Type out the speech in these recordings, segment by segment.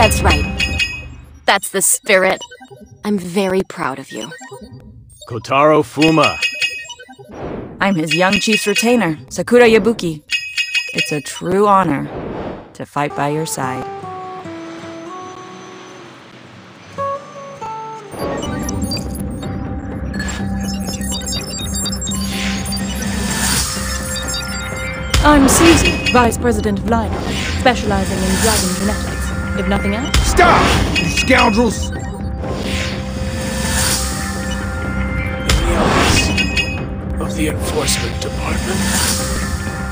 That's right. That's the spirit. I'm very proud of you. Kotaro Fuma. I'm his young chief's retainer, Sakura Yabuki. It's a true honor to fight by your side. I'm Susie, Vice President of Lionheart, specializing in dragon genetics. If nothing else, Stop! You scoundrels! of the Enforcement Department.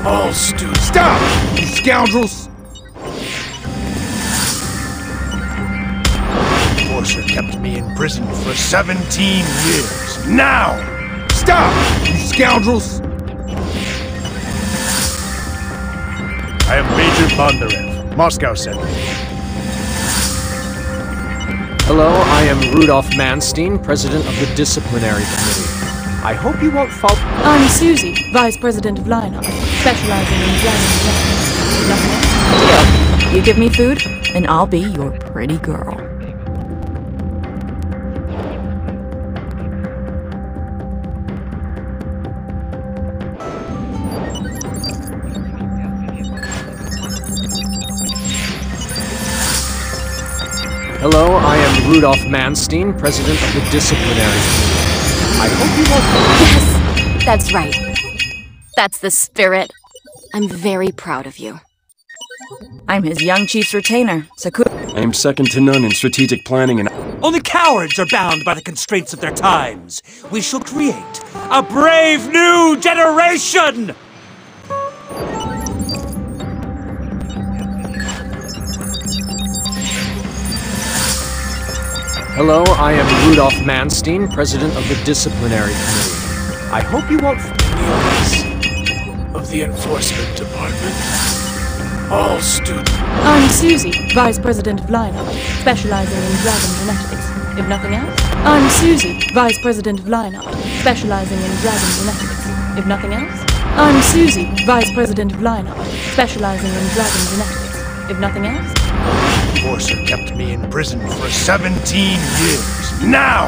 All students. Stop! You scoundrels! Enforcer kept me in prison for 17 years. Now! Stop! You scoundrels! I am Major Bondarev, Moscow Center. Hello, I am Rudolph Manstein, President of the Disciplinary Committee. I hope you won't fall. I'm Susie, Vice President of Lionheart, specializing in dragon genetics. Nothing else, deal. You give me food, and I'll be your pretty girl. Hello, I am Rudolf Manstein, President of the Disciplinary Committee. I hope you won't fall. Yes, that's right. That's the spirit. I'm very proud of you. I'm his young chief's retainer, Sakura. I am second to none in strategic planning and Only cowards are bound by the constraints of their times. We shall create a brave new generation! Hello, I am Rudolf Manstein, President of the Disciplinary Committee. I hope you won't. Of the Enforcement Department. All students. I'm Susie, Vice President of Lionheart, specializing in dragon genetics. If nothing else, I'm Susie, Vice President of Lionheart, specializing in dragon genetics. If nothing else, I'm Susie, Vice President of Lionheart, specializing in dragon genetics. If nothing else, Enforcer kept me in prison for 17 years. Now!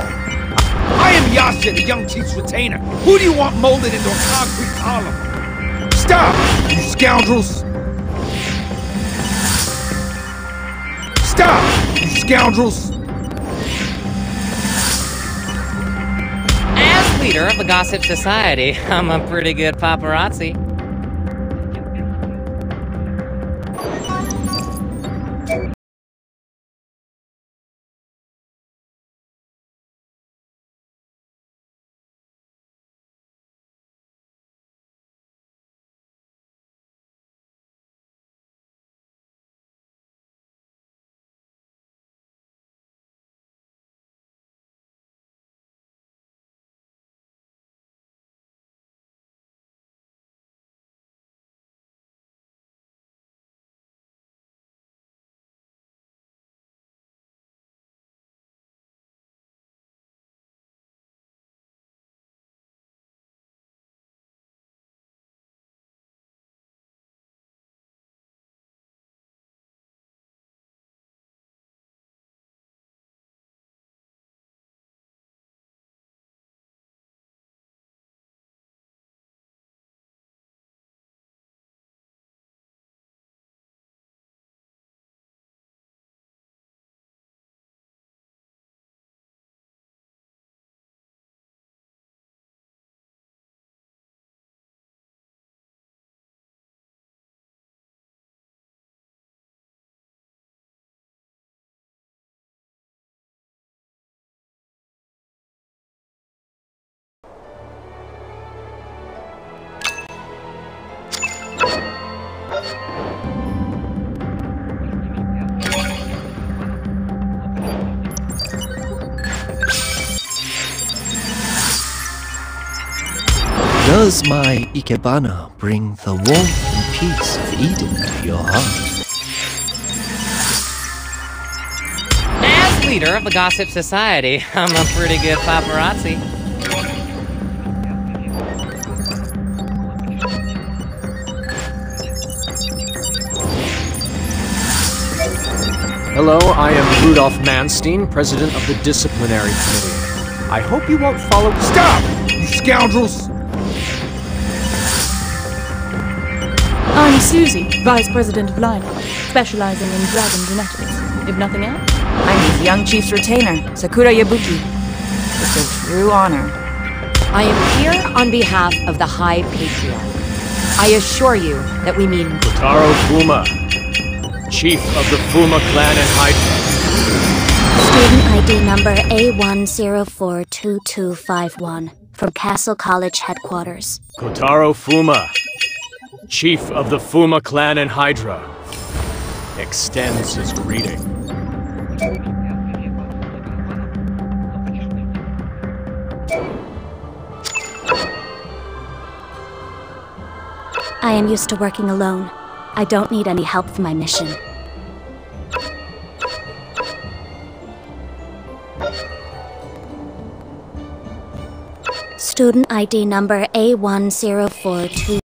I am Yasha, the young chief's retainer. Who do you want molded into a concrete column? Stop! You scoundrels! Stop! You scoundrels! As leader of the Gossip Society, I'm a pretty good paparazzi. Does my Ikebana bring the warmth and peace of Eden to your heart? As leader of the Gossip Society, I'm a pretty good paparazzi. Hello, I am Rudolf Manstein, president of the disciplinary committee. I hope you won't follow- Stop! You scoundrels! I'm Susie, Vice President of Lionheart, specializing in dragon genetics. If nothing else, I'm his young chief's retainer, Sakura Yabuki. It's a true honor. I am here on behalf of the High Patriarch. I assure you that we mean Kotaro Fuma, chief of the Fuma clan and Hydra. Student ID number A1042251 from Cassell College headquarters. Kotaro Fuma, chief of the Fuma clan and Hydra, extends his greeting. I am used to working alone. I don't need any help for my mission. Student ID number A10422251